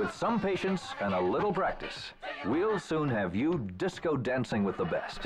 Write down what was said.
With some patience and a little practice, we'll soon have you disco dancing with the best.